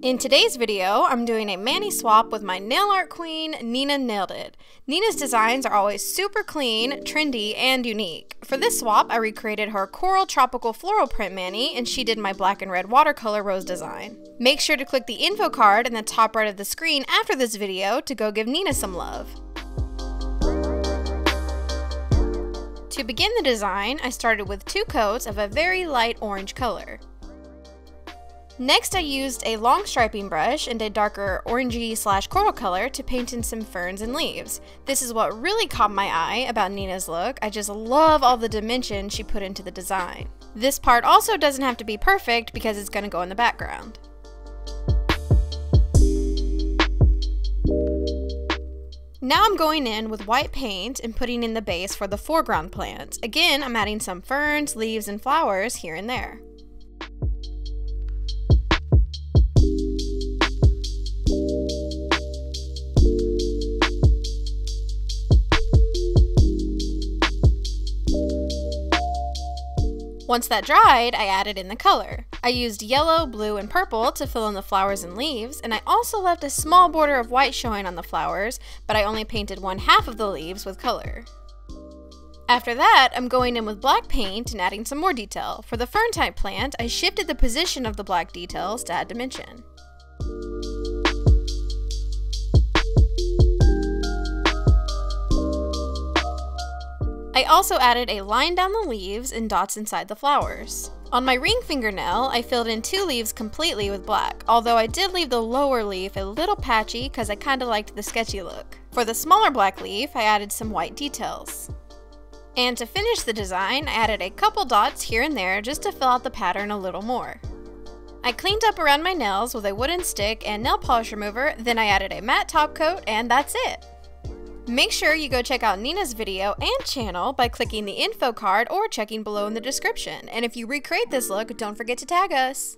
In today's video, I'm doing a mani swap with my nail art queen, Nina Nailed It. Nina's designs are always super clean, trendy, and unique. For this swap, I recreated her coral tropical floral print mani, and she did my black and red watercolor rose design. Make sure to click the info card in the top right of the screen after this video to go give Nina some love. To begin the design, I started with two coats of a very light orange color. Next I used a long striping brush and a darker orangey slash coral color to paint in some ferns and leaves. This is what really caught my eye about Nina's look. I just love all the dimension she put into the design. This part also doesn't have to be perfect because it's going to go in the background. Now I'm going in with white paint and putting in the base for the foreground plant. Again, I'm adding some ferns, leaves, and flowers here and there. Once that dried, I added in the color. I used yellow, blue, and purple to fill in the flowers and leaves, and I also left a small border of white showing on the flowers, but I only painted one half of the leaves with color. After that, I'm going in with black paint and adding some more detail. For the fern type plant, I shifted the position of the black details to add dimension. I also added a line down the leaves and dots inside the flowers. On my ring fingernail, I filled in two leaves completely with black, although I did leave the lower leaf a little patchy because I kinda liked the sketchy look. For the smaller black leaf, I added some white details. And to finish the design, I added a couple dots here and there just to fill out the pattern a little more. I cleaned up around my nails with a wooden stick and nail polish remover, then I added a matte top coat, and that's it! Make sure you go check out Nina's video and channel by clicking the info card or checking below in the description. And if you recreate this look, don't forget to tag us.